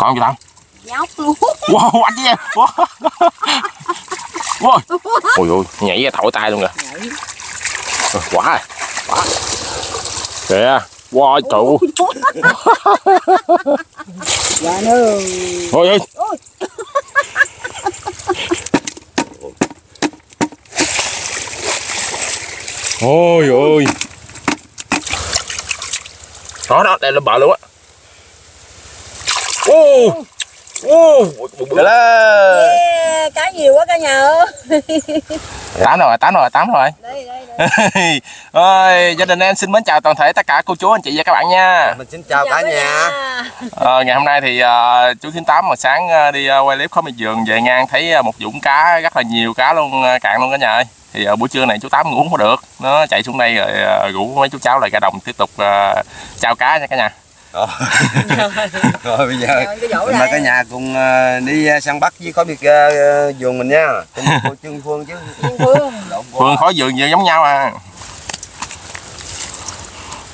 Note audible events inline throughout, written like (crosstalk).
còn gì đâu nhóc luôn. (laughs) Wow anh nha wow. wow. ôi ôi nhảy ra thổi tay luôn kìa. Quá rồi. Quá kìa. Wow trụ (laughs) dạ nữa ôi ôi. Ôi. Ôi đó đó đây là bờ luôn á ô ô yeah, cá nhiều quá cả nhà ơi. Tám rồi tám rồi tám rồi. Đây đây đây. (laughs) Ơi gia đình em xin mến chào toàn thể tất cả cô chú anh chị và các bạn nha. Mình xin chào cả nhà. Ờ, ngày hôm nay thì ờ, chú Thím Tám mà sáng ờ, đi ờ, quay clip khóm vườn về ngang thấy ờ, một vũng cá rất là nhiều cá luôn ờ, cạn luôn cả nhà ơi. Thì ờ, buổi trưa này chú Tám ngủ không có được. Nó chạy xuống đây rồi rủ mấy chú cháu lại ra đồng tiếp tục ờ, trao cá nha cả nhà Rồi. (laughs) Rồi bây giờ Rồi, cái đây. cả nhà cùng ờ, đi ờ, săn bắt với có việc ờ, vườn mình nha. Cùng cô Trương Phương chứ. Phương Lộn Phương khói vườn vừa giống nhau à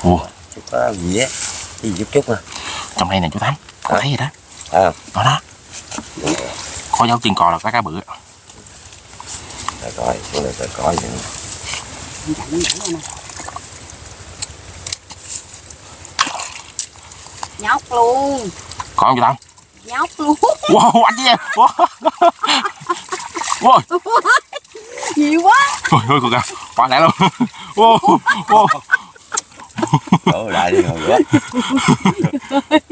Ủa, Chút có gì á. Cái gì chút chút nè. trong đây nè chú Tám có thấy gì đó À. đó đó có dấu chân cò là có cá bự. Để coi, xuống đây để coi. Nhóc luôn còn gì đâu nhóc luôn (laughs) wow anh nha wow. wow. nhiều quá Ôi ôi cô ca, quá lẹ luôn. Ô, ô. Đổ lại đi rồi nữa. (laughs)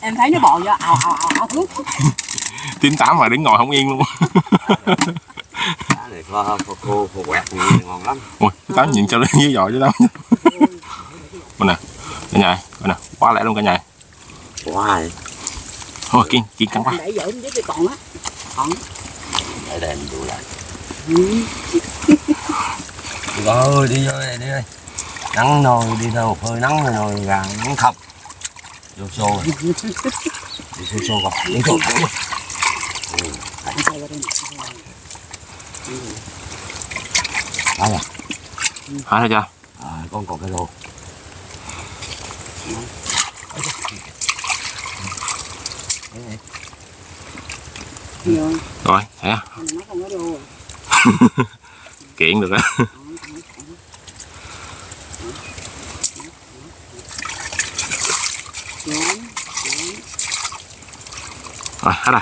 em thấy nó bò vô ào ào ào Tím tám mà đứng ngồi không yên luôn. Này kho kho khô khô quẹt ngon lắm. Ôi, tám nhìn cho lên dưới giò chứ tám. Bên nè, cả nhà, bên nè, quá lẹ luôn cả nhà. Wow. Thôi kiên, kiên căng quá. để dở với cái còn á còn Để đây mình đuổi lại. Rồi đi vô đây đi ơi. Nắng nồi đi đâu hơi nắng rồi nồi gà nắng thập. Vô xô rồi. Đi xô xô gặp. Đi xô xô. Đây. Hả thấy chưa? À, con còn cái lô. Rồi, hả à? (laughs) kiện được á. Rồi, hết rồi.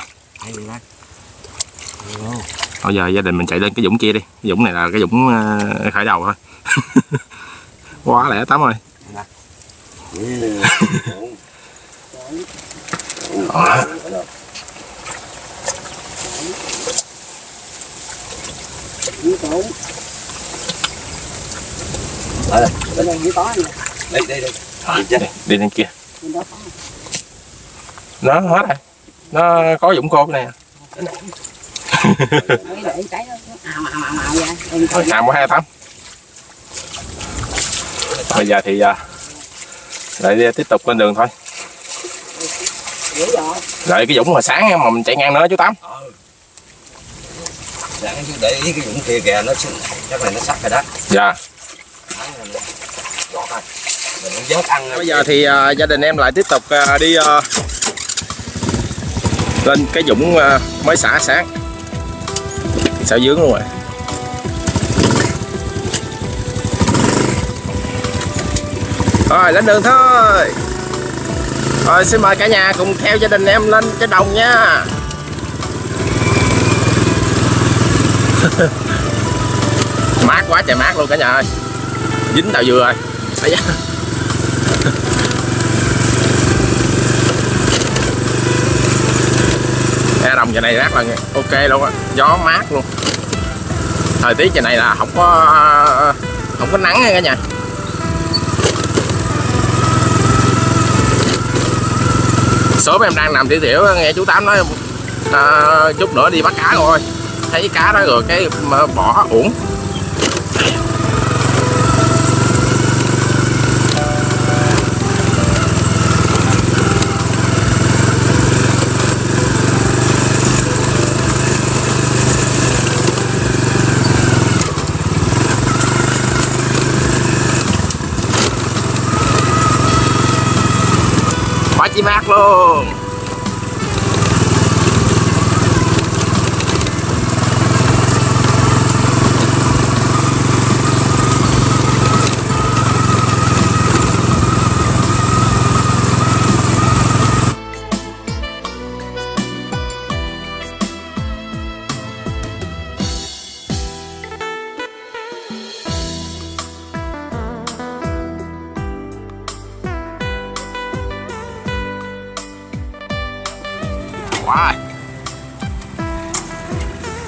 Bây giờ gia đình mình chạy lên cái dũng kia đi. Cái dũng này là cái dũng ờ, khởi đầu thôi. (laughs) quá lẹ tám rồi đó. Như đây, bên đây có đây, đây, đây. Đi, đi lên kia. Nó hết rồi. Nó có dụng côn nè Thôi, hàm hai tám. Bây giờ thì à, lại đi tiếp tục lên đường thôi. Đợi cái dũng mà sáng mà mình chạy ngang nữa chú Tám. Sáng chứ để ý cái dũng kia kìa, nó chắc là nó sắc rồi đó. Dạ. Vớt ăn Bây giờ thì à, gia đình em lại tiếp tục à, đi à, lên cái dũng à, mới xả sáng. Sao dướng luôn rồi. Rồi lên đường thôi. Rồi xin mời cả nhà cùng theo gia đình em lên cái đồng nha. (laughs) mát quá trời mát luôn cả nhà ơi. Dính tàu dừa rồi. Ây da. Ra đồng giờ này rác là ok luôn á, gió mát luôn. Thời tiết giờ này là không có không có nắng nha cả nhà. Số em đang nằm tiểu tiểu nghe chú Tám nói à, chút nữa đi bắt cá rồi. Thấy cá đó rồi cái bỏ uổng. Quá chi mát luôn quá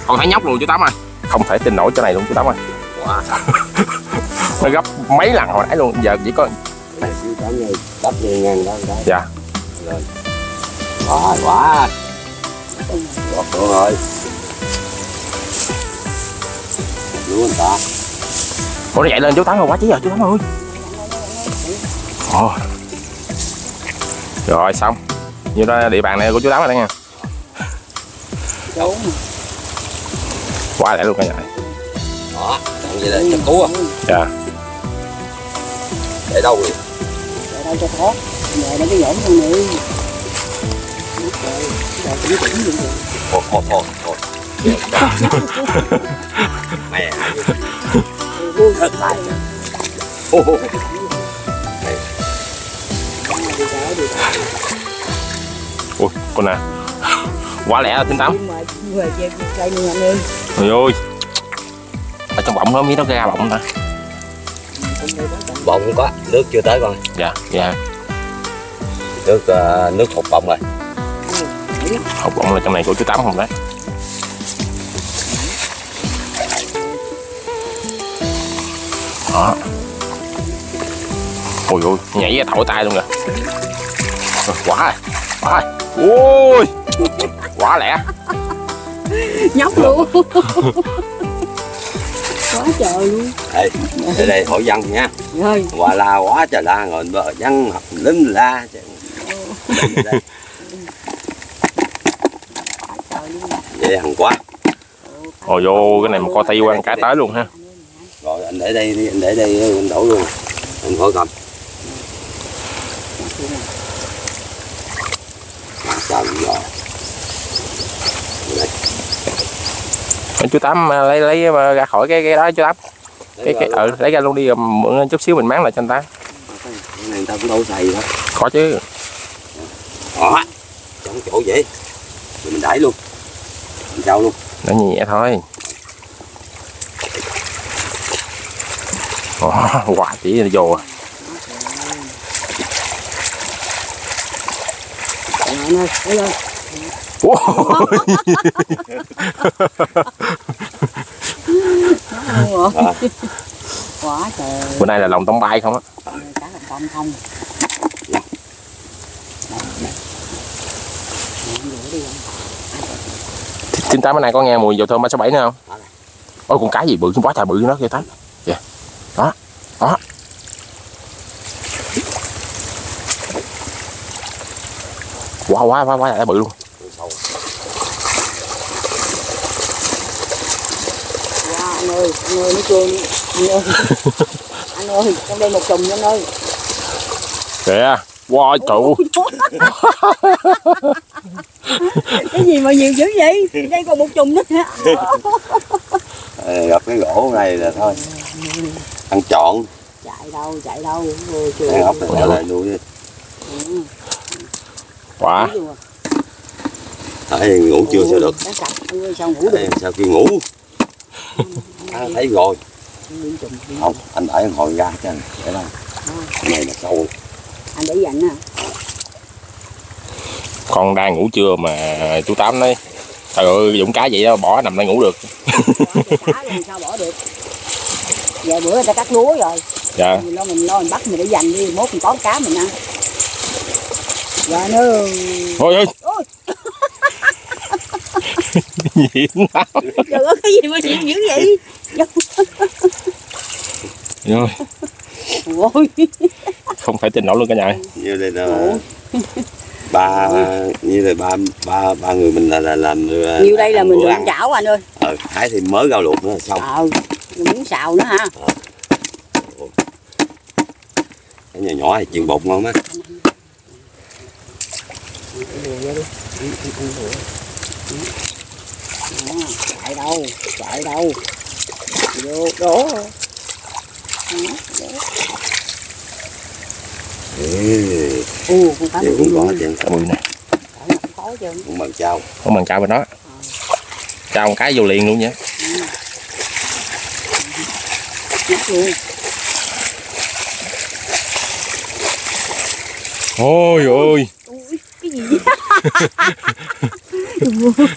còn thấy nhóc luôn chú tám ơi không thể tin nổi chỗ này luôn chú tám ơi Quá. (laughs) nó gấp mấy lần hồi nãy luôn giờ chỉ có đắp ngang đó dạ Rồi. Quá, quá. Gọt luôn rồi. Lúa ta. Ủa nó chạy lên chú tám rồi quá chí rồi chú tám ơi Ồ. rồi xong như đó địa bàn này của chú tám rồi đó nha Chú quá lẹ luôn cả nhà Đó, vậy là chắc cú à. dạ Để đâu rồi? Để đâu cho thoát Về nó cái Giờ cũng như vậy Thôi, thôi, thôi, thôi. Mẹ. Thật lại. Ô, ô, ô. Đi đỡ đi đỡ ui con nè quá về cây nữa anh ơi ở trong bọng nó miếng nó ra bọng ta? Bọng có, nước chưa tới con. dạ dạ. Nước ờ, nước hột bọng rồi. hộp bọng là trong này của chú tám không đấy đó. Ôi ôi nhảy ra thổi tay luôn kìa. Rồi, quá rồi quá rồi. Ôi (laughs) quá lẹ nhóc luôn (laughs) quá trời luôn Đây, đây, đây hỏi dân nha. rồi Hòa la quá trời la rồi bờ dân học lính la. Đây, đây. quá trời luôn Vậy hằng quá. ôi vô cái này mà coi tay quan cá tới luôn ha Rồi anh để đây đi, anh để đây anh đổ luôn. Anh hỏi cầm. Sao rồi? Chú tám à, lấy lấy à, ra khỏi cái cái đó chú tám cái cái ừ, lấy ra luôn đi rồi mượn chút xíu mình máng lại cho anh ta Cái này người ta cũng đâu xài đó. có chứ Đó. Trong chỗ vậy. Rồi mình đẩy luôn. Mình sao luôn. nó nhẹ thôi (laughs) Ồ, quả chỉ là vô à. rồi anh À. quá trời bữa nay là lòng tông bay không á? Cá lòng tôm không chín tám bữa nay có nghe mùi dầu thơm ba sáu bảy nữa không? Ôi, con cá gì bự quá trời bự nó kia tám. Dạ. Đó đó. Quá quá quá quá bự luôn Sâu. Wow, anh ơi, anh ơi, nó trơn Anh ơi (laughs) Anh ơi, trong đây một nha anh ơi kìa wow trụ (laughs) Cái gì mà nhiều dữ vậy? Đây còn một chùm nữa hả? Gặp cái gỗ này là thôi. Ăn trọn. Chạy đâu, chạy đâu Ăn ốc này lại nuôi. Ừ, quá đúng rồi. Thấy ngủ chưa sao được. Sao ngủ À, thấy rồi. Không, anh đẩy hồi ra cho anh. Để đâu. Cái này là sâu. Anh để dành nè con đang ngủ trưa mà chú tám nói trời ơi dũng cá vậy đó bỏ nằm đây ngủ được cá sao bỏ được Giờ bữa người ta cắt lúa rồi dạ Mình lo mình lo mình bắt mình để dành đi Mốt mình có cá mình ăn Dạ nữa ôi ơi Ôi. Nhiệt lắm. (laughs) Trời ơi, cái gì mà nhiều dữ vậy? Rồi, Ôi. Không thể tin nổi luôn cả nhà Như đây là ba như là ba ba ba người mình là là làm ờ, Nhiều đây là mình ăn. chảo anh ơi. Ờ, thái thì mới rau luộc nữa là xong. Ờ Muốn xào nữa ha Cái nhỏ nhỏ thì chiên bột ngon á. Chạy đâu Chạy đâu Vô đổ Ừ, con cá điều bự cũng có chuyện cá bự nè. Cũng bằng trao. không bằng trao bên đó. Trao một cái vô liền luôn Nhắc luôn. Ôi ôi. Ui, cái gì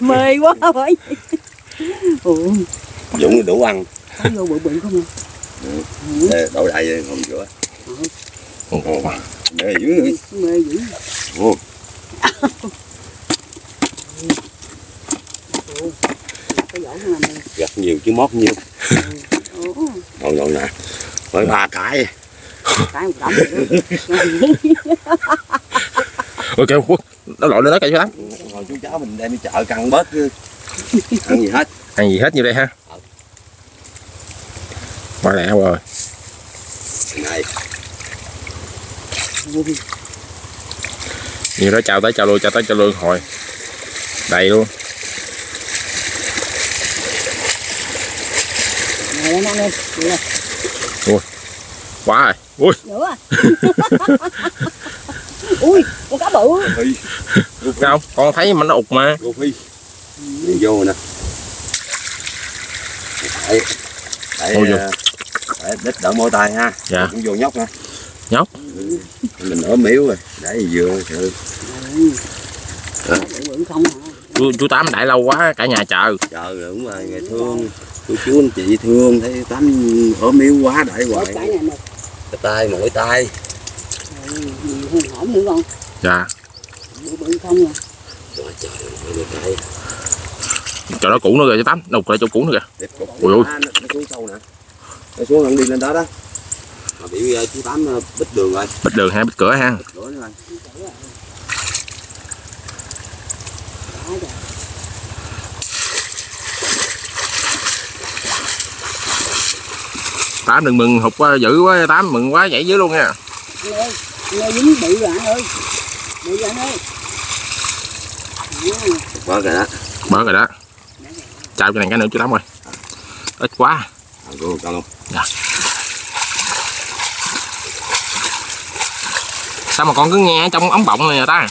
(laughs) mê quá bởi Dũng đủ ăn. Có vô bự bự không Để đổ đại vậy? Không rửa dưới đi mê dữ Ồ, gặt nhiều chứ mót nhiều. Ngồi ngồi nè. Mới ba cái. Cái một đống rồi đó ôi kìa quốc nó lội lên đó kìa chú tám Rồi chú cháu mình đem đi chợ căng bớt chứ. Ăn gì hết? Ăn gì hết như đây ha quá lẹ rồi. Này nhiều đó chào tới chào lui chào tới chào lui hồi. Đầy luôn. Được quá rồi. Ui. Ui con cá bự. Không con thấy mà nó ụt mà. Vô nè. Đấy Đấy Ôi ờ, Đấy đít đỡ môi tay ha. Dạ. Cũng vô nhóc nè Nhóc. Ừ. Mình ốm yếu rồi Để vừa sự à chú chú tám đãi lâu quá cả nhà chờ. Chờ rồi cũng là ngày thương. Cô chú anh chị thương Thấy tánh ốm yếu quá Bớt hoài. Cái tay mỗi tay Ừ, hổm nữa con dạ bự không à Trời trời đó cũ nữa kìa chú tám. Đục lại chỗ cũ nữa kìa. Ui ui. Nó xuống lần đi lên đó đó. Mà bị ờ, chú Tám ờ, bích đường rồi. Bích đường ha bích cửa ha. Cửa rồi. Rồi. tám đừng mừng hụt quá dữ quá tám mừng quá nhảy dưới luôn nha. Anh ơi, anh ơi dính bự rồi anh ơi. Bự rồi anh ơi. Quá rồi đó. Bớt rồi đó. Chào cho này cái nữa chú tám ơi. Ít quá. À, cô cho luôn sao mà con cứ nghe ở trong ống bọng này nè ta?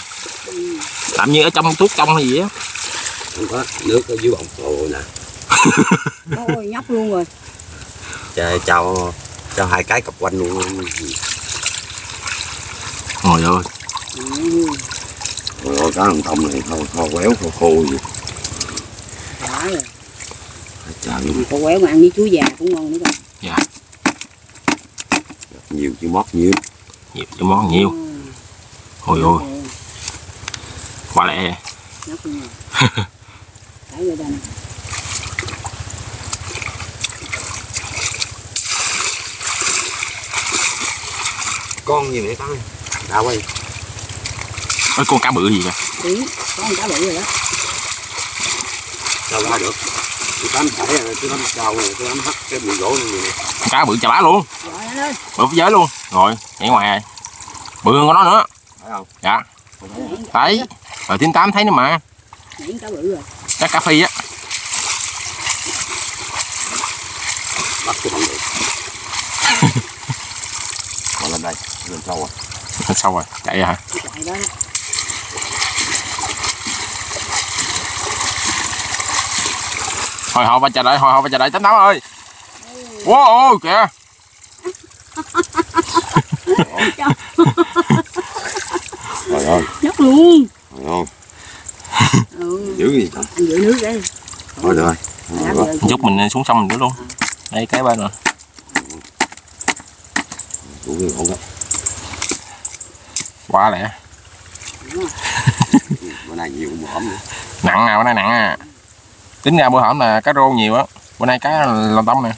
Tạm như ở trong thuốc trong hay gì á? Không có nước ở dưới bọng Ồ nè. (laughs) Ôi nhóc luôn rồi. Cho, cho cho hai cái cặp quanh luôn. Trời ơi. Ừ, rồi cá hồng tông này thôi khô quéo khô khô gì đã rồi. Trời luôn cô quéo mà ăn với chuối già cũng ngon nữa con nhiều chứ mót nhiều. Nhiều cho món nhiều. Ừ, ôi. ôi quá lẹ. (laughs) Con gì vậy con đau ơi ơi con cá bự gì Đúng, có con cá bự rồi đó. Sao ra được tôi tắm phải tôi tắm cao này tôi hắt cái bụi gỗ này cá bự chà bá luôn. Bự phía dưới luôn. Rồi nhảy ngoài rồi bự hơn con nó nữa. Dạ. Thấy. Hả? rồi tím tám thấy nữa mà. Cá bự rồi. Cá cá phi á. Bắt cái bằng được. (laughs) Lên đây lên sâu rồi. Rồi. Chạy rồi hả? Chạy đó hồi hộp và chờ đợi hồi hộp và chờ đợi tám tám ơi wow ôi kìa rồi ơi nhóc luôn ơi ừ. giữ gì anh giữ nước đấy thôi được rồi giúp mình xuống sông mình nữa luôn đây cái bên rồi ổn quá lẹ bữa nay nhiều mỏm nữa nặng à bữa nay nặng à tính ra bữa hổm là cá rô nhiều á. Bữa nay cá lòng tông nè.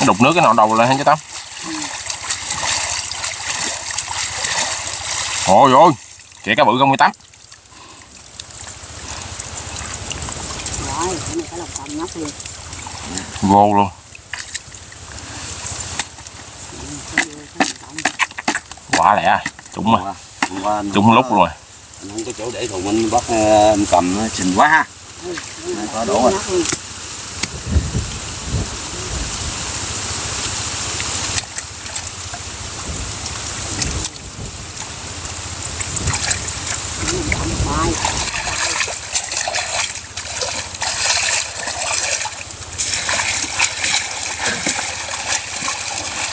Nó đục nước cái nọ đầu lên hết chứ tao ôi ôi kìa cá bự không mươi tám nhóc luôn vô luôn quả lẹ trúng anh trúng lúc rồi anh không có chỗ để thùng anh bắt ờ, cầm nó xình quá ha có đổ rồi. Rồi.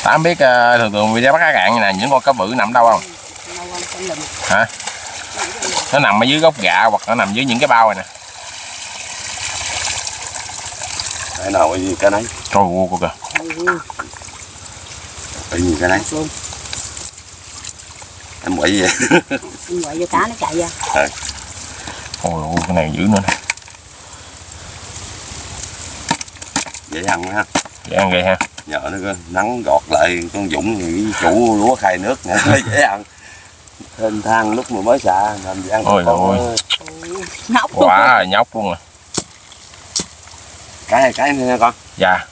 Tám biết ờ, thường thường video bắt cá cạn như này những con cá bự nằm đâu không đâu không? Trong lùm nó nằm ở dưới gốc gạ hoặc nó nằm dưới những cái bao này nè. Cái nào cái gì cái nấy. Trời ơi cô kìa. Ừ, cái gì cái nấy. Em quậy vậy. Anh gọi cho cá nó chạy ra. Ôi ôi, cái này dữ nữa nè. Dễ ăn ha. Dễ ăn ghê ha nhờ nó có nắng gọt lại con dũng thì chủ lúa khai nước nè (laughs) dễ ăn. Thênh thang lúc mà mới xạ làm gì ăn Ôi con ôi. Luôn. Quá là nhóc luôn à. Cái này cái này nha con. Dạ.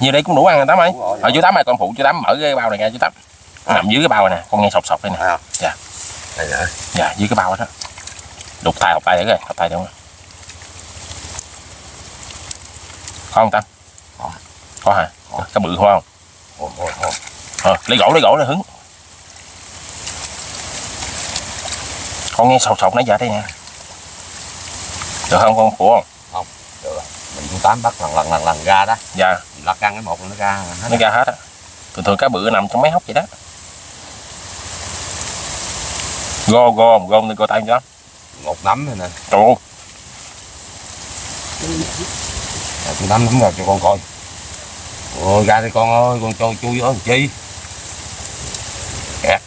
Như đây cũng đủ ăn rồi tám ơi. Đúng rồi. ở chú tám ơi con phụ chú tám mở cái bao này ra chú tám. Nó nằm dưới cái bao này nè con nghe sọc sọc đây nè. Không Dạ. dạ dưới cái bao đó. Đục tay học tay để coi học tay đúng không có không tâm Có. có hả cái bự không? Ôi ôi ôi ờ, lấy gỗ lấy gỗ lấy hứng. Con nghe sọc sọc nãy giờ đây nè. Được không con phụ không? Mình cũng tám bắt lần lần lần lần ra đó. Dạ. Mình lật ăn cái một nó ra hết nó ra hết á. Thường thường cá bự nằm trong mấy hốc vậy đó. Go go gom đi go tay cho. Một nắm này nè. Trời ơi con nắm nắm rồi cho con coi ôi ra đi con ơi con cho chui ở làm chi? Kẹt.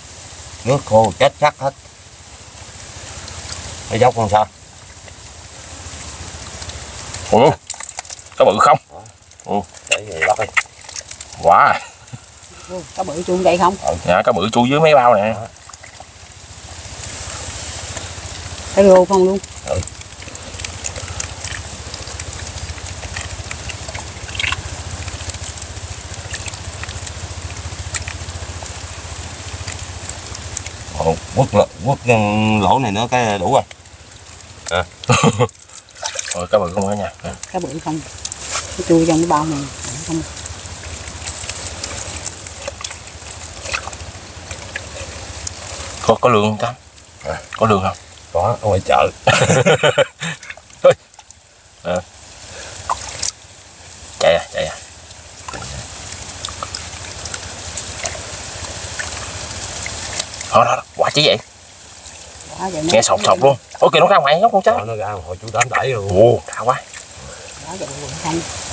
Nước khô chết chắc hết. Nó dốc con sao? Ủa? Cá bự không? Để gì lót đi. Quá. Ừ, có bự chuông đây không? Dạ cá bự chui dưới mấy bao nè. Cái rô không luôn Ồ, quất lỗ- quất lỗ này nữa cái đủ rồi. Rồi cá bự không cả nhà Dạ. cá bự không. Cái chui trong cái bao này. Không. Có có lương không tám? Có lương không? Có ở ngoài chợ. (laughs) Chạy à chạy à. Đó đó, đó. Chí vậy? Đó, vậy nó- nghe sọc sọc luôn. Ok nó ra ngoài nhóc con Đó, cháu nó ra hồi chú tám đẩy luôn. Ồ cao quá. Đó vậy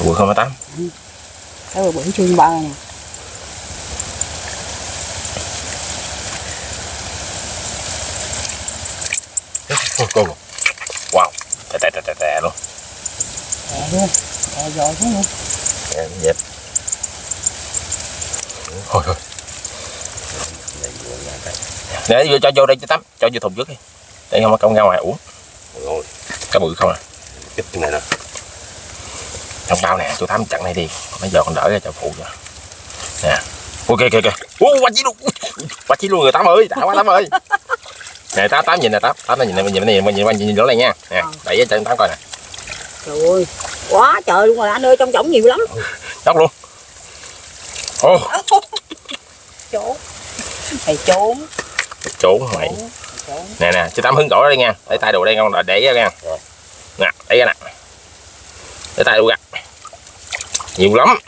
bự không tám. Cái bự bự chuông bao nè. Cô. Wow. Tè tè tè tè tè luôn. Đè luôn. Đè rồi xuống luôn. Em dẹp thôi thôi để vô cho vô đây cho tắm cho vô thùng trước đi. Để không có công ra ngoài uống. Ôi, cá bự không à? Chích cái này nè. Trong bao nè chú tám chặn này đi. Bây giờ còn đỡ ra cho phụ cho nè. Ok ok ok ô quá chí luôn. Quá chí luôn người tám ơi đã quá tám ơi. Nè tám tám nhìn nè tám. Tám nó nhìn này nhìn này nhìn nhìn nhìn nó này nha. Nè đẩy cho tám coi nè. Trời ơi quá trời luôn rồi anh ơi trong trống nhiều lắm. Đốc luôn. Ô trốn thầy trốn trốn mày. Nè nè chú tám hứng cổ ra đây nha. Để tay đồ đây con là để ra nha. Nè đẩy ra nè. Để tay đồ ra. Nhiều lắm.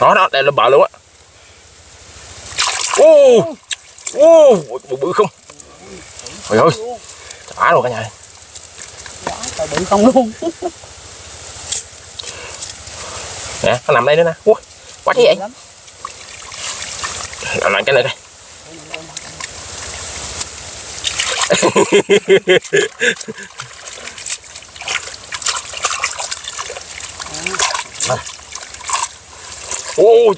Đó đó đây là bờ luôn á. Ô ô bự bự không? Trời ơi. Đã luôn cả nhà. Quá trời bự không luôn. Nè nó nằm đây nữa nè. Ui, quá chứ vậy. Làm lại cái này đây. (laughs) Ôi.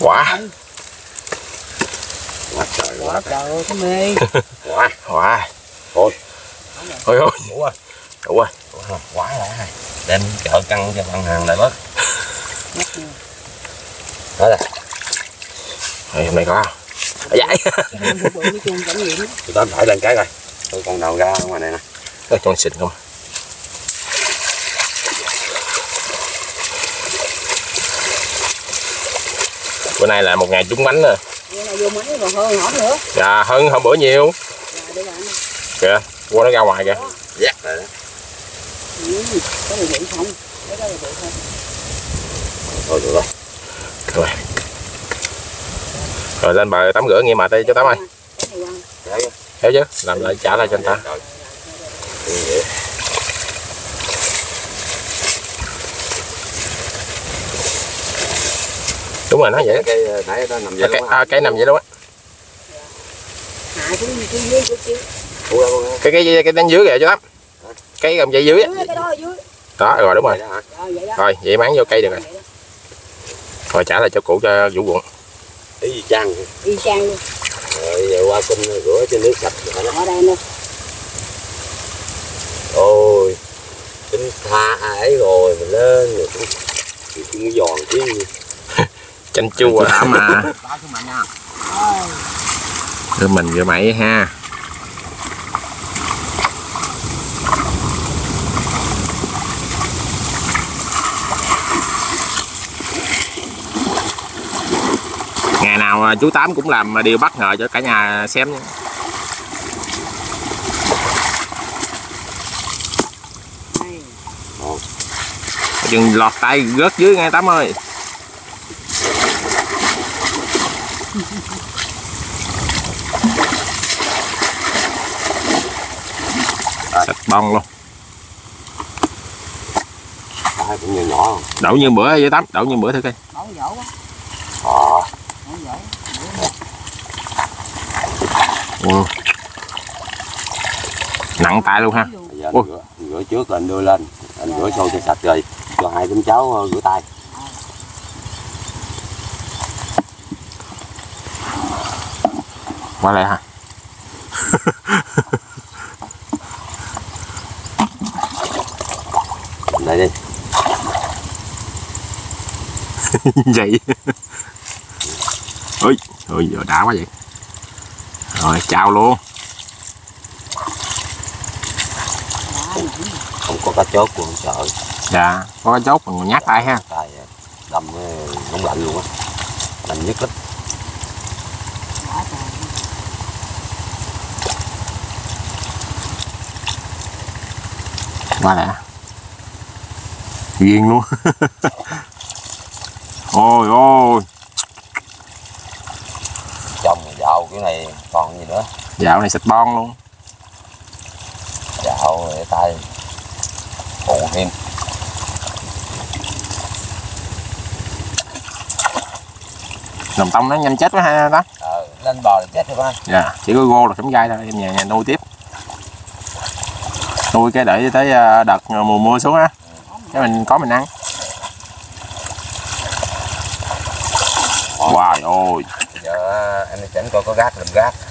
Quả. Quá trời quá quá trời ơi cái mê quá Quả. Thôi. Ôi ôi. Đủ rồi. Đủ rồi. Quá rồi đem chợ căng cho bạn hàng lại bớt (laughs) đó là Ê, Hôm nay có Dạ. Cảnh nghiệm chú tám đẩy lên cái rồi tôi còn đầu ra ngoài này nè. Ôi, Con xịn không? Bữa nay là một ngày trúng bánh nè. Bữa nay vô mấy còn hơn hỏng nữa Dạ hơn hôm bữa nhiều. Dạ, đây Kìa Qua nó ra ngoài kìa. Dắt rồi đó thôi được rồi rồi lên bờ tắm rửa nghe mệt đi chú tám ơi. Kéo chứ làm lại trả lại cho anh ta. Đúng rồi nó vậy. Cái nãy nó nằm vậy cái, à, cái nằm vậy luôn á. Cái cái cái đánh dưới kìa chú tám cái gầm dây dưới á. Đó rồi đúng rồi. Rồi vậy bán vô cây được rồi. Rồi trả lại cho cụ cho vũ quận Ý gì chăng? Y chang luôn. Rồi giờ qua cung rửa cho nước sạch rồi đó ở đây nè ôi tính tha ấy rồi mình lên rồi cũng thì cũng giòn chứ. (laughs) Chanh chua đã mà? Rồi. Mình vừa mày ha ngày nào à, chú tám cũng làm điều bất ngờ cho cả nhà xem nha. Đây đừng lọt tay rớt dưới nghe tám ơi. Sạch bông luôn. Ba cũng nhỏ nhỏ không? Đậu như bữa với tám đậu như bữa thử coi. Bỏ dỗ quá ờ bỏ dỗ ừ. nặng tay luôn ha. Giờ anh rửa, rửa trước rồi anh đưa lên. Anh rửa xô cho sạch rồi cho hai đứa cháu ờ, rửa tay. Qua lại ha (laughs) đây đi. (laughs) Vậy. Ôi ôi giờ đã quá vậy rồi chào luôn. Không có cá chốt luôn sợ dạ có cái chốt mình nhát tay ha? Tay ờ, đâm ờ, cũng lạnh luôn á. Lạnh nhất lắm. Qua lại ghiền luôn. (laughs) Ôi ôi trong dạo cái này còn gì nữa. Dạo này xịt bon luôn. Dạo để tay phụ thêm. Nồng tông nó nhanh chết quá ha đó ờ, lên bò là chết rồi ba. Dạ chỉ có gô là sống gai thôi em nhà nhà nuôi tiếp. Nuôi cái để tới à, đợt mùa mưa xuống á. Cái mình có mình ăn. Wow ôi. Giờ anh chẳng coi có gác làm gác. anh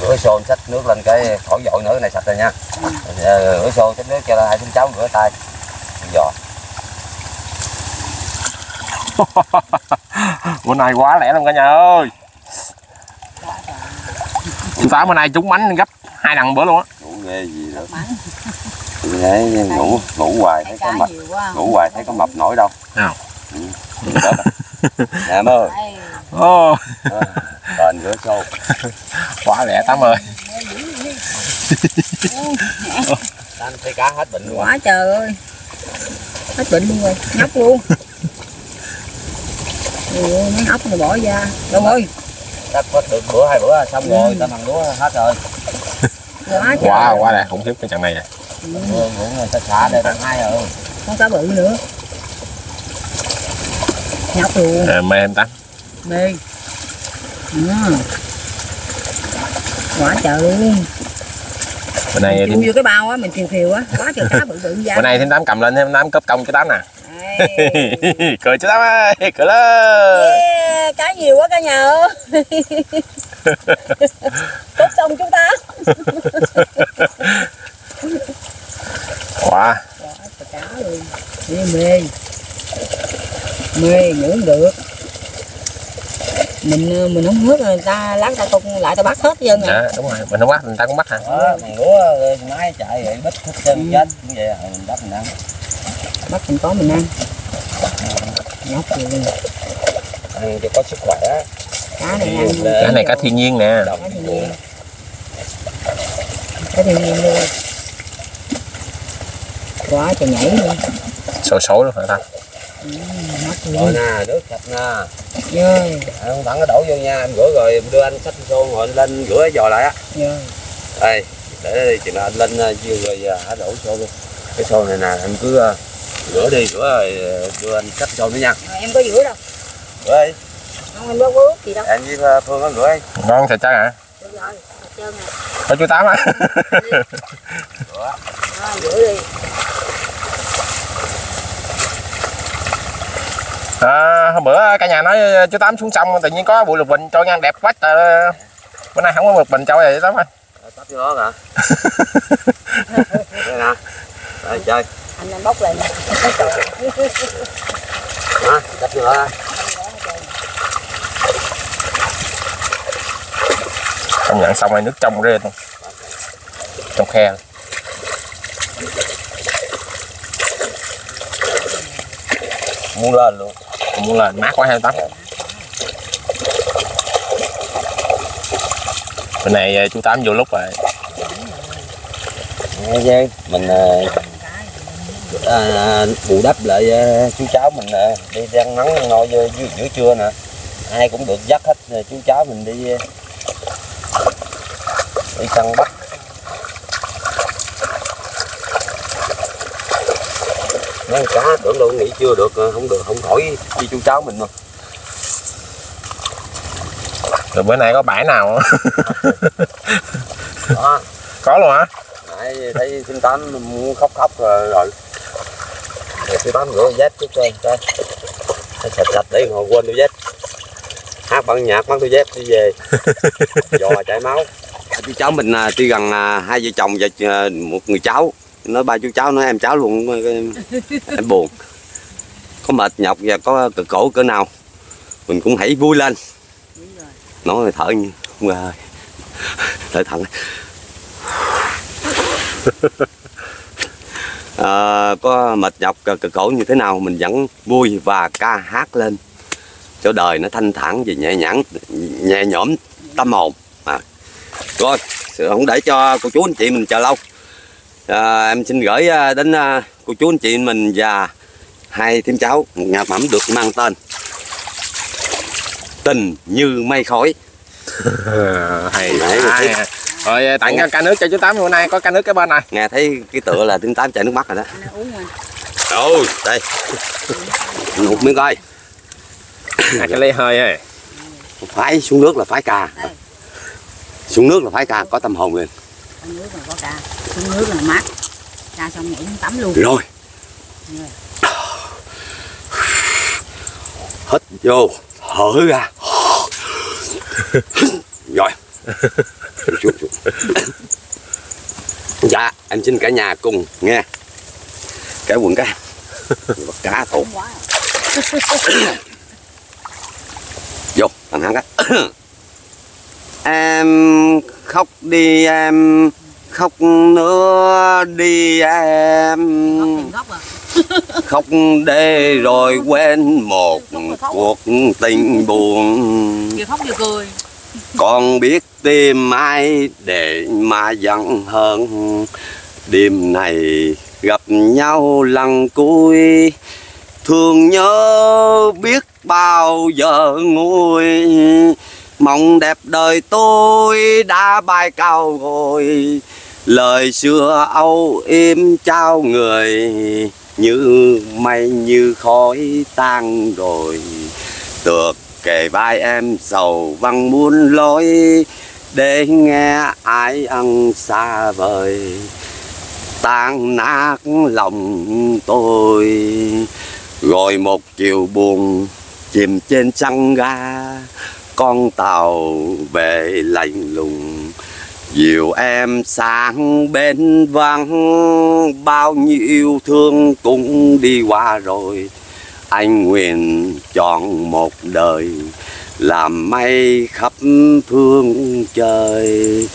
rửa xô xách nước lên cái khỏi dội nữa cái này sạch rồi nha. Giờ rửa xô xách nước cho hai đứa cháu rửa tay. Giò. (laughs) Bữa nay quá lẻ luôn cả nhà ơi. Bỏ trời chú tám bữa nay trúng bánh gấp hai lần bữa luôn á. Ngủ ghê gì nữa. Đấy, ngủ ngủ hoài thấy có mập. ngủ hoài thấy có mập nổi đâu. Nào. ừ. Nè em ơi. Ô Ờ, đền rửa xô (laughs) quá lẻ tám ơi. Anh thấy cá hết bệnh luôn. Quá trời ơi. Hết bệnh luôn rồi nhóc luôn. Ủa, mấy ốc này bỏ ra. Đâu ơi? Chắc có được bữa hai bữa xong rồi ta bằng lúa hết rồi. Quá trời. quá quá lẻ khủng khiếp cái trận này. À. Ừ, ngủ người ta xả đây bằng hai rồi. Con cá bự nữa nhóc luôn Ờ, mê em tám mê. Ừ. quá trời luôn. Bữa nay thêm, vô cái bao á mình phiều phiều á. Quá trời cá bự bự ra bữa nay thêm tám cầm lên thêm tám cấp công cho tám nè. (laughs) Cười chú tám ơi cười lên. Yeah, cá nhiều quá cả nhà ơi cốt xong chúng ta. Quá. Quá trời cá luôn. Mê mê mê ngủ không được. Mình ờ, mình không hớt người ta lát ta tung lại ta bắt hết trơn à dạ đúng rồi. Mình không bắt người ta cũng bắt hả? Đó bằng lúa rồi máy chạy rồi bích thức chân chết cũng vậy rồi mình bắt mình ăn. Bắt mình có mình ăn. Nhóc luôn ăn cho có sức khỏe. Cá này ăn. cái này cá thiên nhiên nè. Cá thiên nhiên. cá thiên nhiên luôn. Quá trời nhảy luôn. Sôi sôi luôn hả ta rồi nè nước sạch nè. Dơi À, không thẳng nó đổ vô nha em rửa rồi em đưa anh xách xô rồi anh lên rửa giò lại á. Dơi đây để đây chừng nào anh lên ờ, vừa rồi ờ, hả đổ xô luôn. Cái xô này nè em cứ ờ, rửa đi rửa rồi đưa anh xách xô nữa nha. Rồi, em có rửa đâu. Rửa đi. Không em đâu có ướt gì đâu. Em với phương có rửa đi. Ngon thịt trái hả được rồi sạch trơn rồi. Có chú tám á Rồi, rửa đi à, hôm bữa cả nhà nói chú tám xuống sông tự nhiên có bụi lục bình trôi ngang đẹp quá trời bữa nay không có lục bình trôi vậy tám ơi. Ờ, tắp vô đó kìa (laughs) đây nè. Đây chơi. Anh em bóc lên hả? Tắp vô đó. Công nhận xong rồi nước trong luôn trong khe. Muốn lên luôn Muốn lên mát quá hai tám bên này à, chú tám vô lúc rồi. Nghe chứ mình à, à, bù đắp lại à, chú cháu mình à, đi đang nắng đang nôi giữa, giữa, trưa nè. Ai cũng được dắt hết chú cháu mình đi đi săn bắt. Con cá tưởng đâu nghĩ chưa được ờ, không được không thổi đi chú cháu mình mà rồi bữa nay có bãi nào đó (laughs) có. Luôn hả? Nãy thấy sinh tám muốn khóc khóc rồi rồi. Sinh tám rửa dép chút coi coi Nó sạch sạch để hồi quên đôi dép. Hát bản nhạc bắn đôi dép đi về. (laughs) Giò chảy máu. Chú cháu mình à, tuy gần à, hai vợ chồng và à, một người cháu nói ba chú cháu nói em cháu luôn em, em buồn. Có mệt nhọc và có cực khổ cỡ nào mình cũng hãy vui lên. Nói thở như không ơi (laughs) thở thẳng. À, (laughs) có mệt nhọc cực khổ như thế nào mình vẫn vui và ca hát lên. Cho đời nó thanh thản và nhẹ nhõm nhẹ nhõm tâm hồn. À. rồi không để cho cô chú anh chị mình chờ lâu à, em xin gửi à, đến à, cô chú anh chị mình và hai thím cháu một nhạc phẩm được mang tên tình như mây khói. (laughs) Hay Đấy, rồi ờ, tặng cho ca nước cho chú tám bữa nay có ca nước cái bên này. Nghe thấy cái tựa là thím tám chảy nước mắt rồi đó. Ôi, đây. Một miếng coi. à, cái ly hơi ấy. Phải xuống nước là phải cà. Xuống nước là phải cà, có tâm hồn liền. Ở nước là có ca xuống nước là mát ca xong nhảy xuống tắm luôn Rồi. Hít vô, thở ra. Rồi. Xuống, xuống. Dạ, em xin cả nhà cùng nghe. Cái quần cá. Cá tốt. quá vô thằng hát á em khóc đi em khóc nữa đi em. Góc à? (laughs) Khóc để rồi quên một cuộc tình buồn. Khóc con biết tìm ai để mà giận hơn đêm này gặp nhau lần cuối thương nhớ biết bao giờ nguôi mong đẹp đời tôi đã bay cao rồi lời xưa âu yếm trao người, như mây như khói tan rồi. Tược kề vai em sầu văng muôn lối, để nghe ai ăn xa vời. Tan nát lòng tôi, rồi một chiều buồn chìm trên sân ga con tàu về lạnh lùng. Dìu em sang bên vắng, bao nhiêu yêu thương cũng đi qua rồi. Anh nguyện chọn một đời, làm mây khắp phương trời.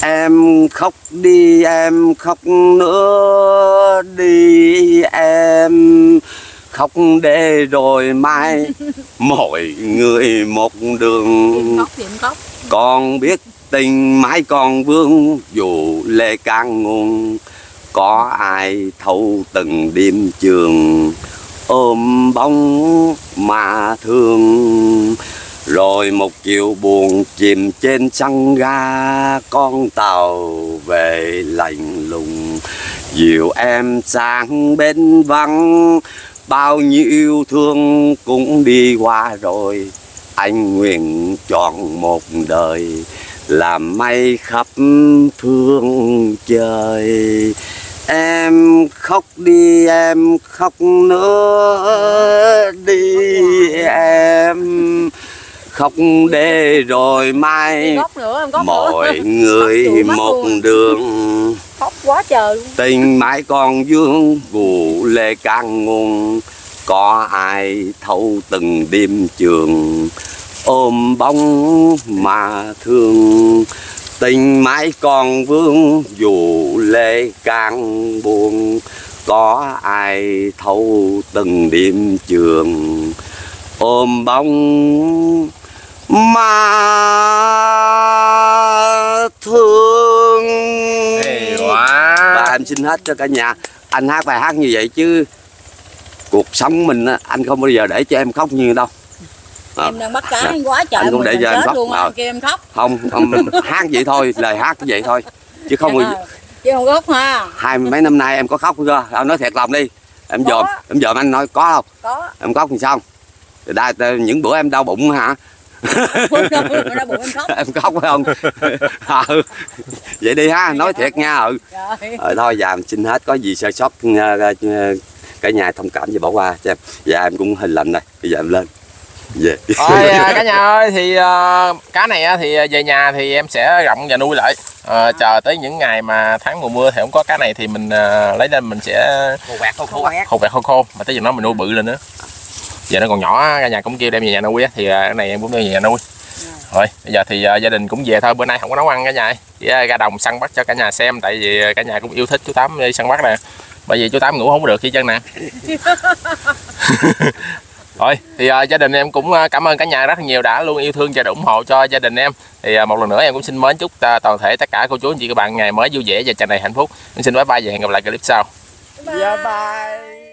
Em khóc đi, em khóc nữa, đi em khóc để rồi mai. (laughs) Mỗi người một đường. Con biết tình mãi còn vương dù lệ càng nguồn có ai thâu từng đêm trường ôm bóng mà thương. Rồi một chiều buồn chìm trên sân ga con tàu về lạnh lùng. Dìu em sang bên vắng bao nhiêu yêu thương cũng đi qua rồi anh nguyện chọn một đời làm mây khắp phương trời. Em khóc đi em khóc nữa đi em khóc để rồi mai mọi (laughs) người một đường quá trời luôn. Tình mãi còn vương vụ lê càng nguồn có ai thâu từng đêm trường. Ôm bóng mà thương, tình mãi còn vương dù lê càng buồn. Có ai thâu từng đêm trường. Ôm bóng mà thương. Hay quá. Và em xin hết cho cả nhà. Anh hát bài hát như vậy chứ cuộc sống mình anh không bao giờ để cho em khóc như đâu. Ờ. Em đang bắt cá anh quá trời Anh cũng để cho em khóc. luôn Ờ. anh kêu em khóc. Không không hát vậy thôi lời hát vậy thôi. Chứ không Dạ, Chứ không khóc ha. Hai mấy năm nay em có khóc chưa? Em nói thiệt lòng đi. Em dòm em dòm anh nói có không? Có. Em khóc thì sao? Rồi đa, những bữa em đau bụng hả (laughs) em khóc phải không? Ừ. (laughs) vậy đi ha nói thiệt nha ừ. Ờ, thôi dạ em xin hết có gì sơ sót ờ, ờ, cả nhà thông cảm và bỏ qua cho em. Dạ em cũng hình lạnh rồi bây giờ em lên. Về (laughs) Thôi à, cả nhà ơi thì à, cá này á, thì về nhà thì em sẽ gặm và nuôi lại. À, chờ tới những ngày mà tháng mùa mưa thì không có cá này thì mình à, lấy lên mình sẽ khô quẹt khô. Khô quẹt. khô vẹt khô. Khô mà tới giờ nó mình nuôi bự lên nữa giờ nó còn nhỏ cả nhà cũng kêu đem về nhà nuôi á thì à, cái này em cũng đem về nhà nuôi rồi bây giờ thì à, gia đình cũng về thôi bữa nay không có nấu ăn cả nhà ơi. chỉ à, ra đồng săn bắt cho cả nhà xem tại vì cả nhà cũng yêu thích chú tám đi săn bắt nè bởi vì chú tám ngủ không có được chi chân nè (laughs) Rồi thì gia đình em cũng cảm ơn cả nhà rất là nhiều đã luôn yêu thương và ủng hộ cho gia đình em. Thì một lần nữa em cũng xin mến chúc toàn thể tất cả cô chú anh chị các bạn ngày mới vui vẻ và tràn đầy hạnh phúc. Em xin bye bye và hẹn gặp lại clip sau. dạ bye